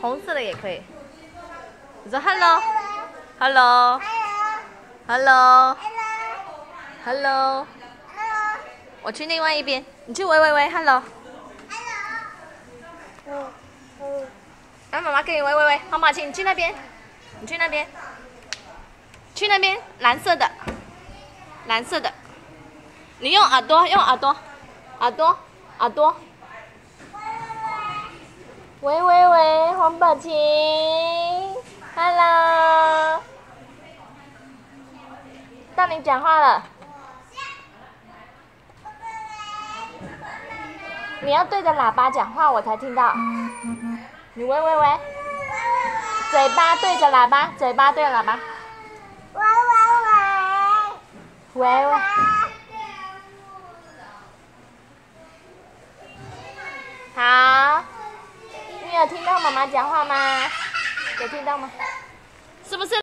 红色的也可以。你说 hello，hello，hello，hello，hello？我去另外一边，你去喂喂喂，hello。让妈妈给你喂喂喂，好马琴，你去那边，你去那边，去那边，蓝色的，蓝色的，你用耳朵，用耳朵，耳朵，耳朵。喂喂喂，黄宝琴，hello，到你讲话了，你要对着喇叭讲话，我才听到。你喂喂喂，嘴巴对着喇叭，嘴巴对着喇叭。喂喂喂，喂喂。好，你有听到妈妈讲话吗？有听到吗？是不是？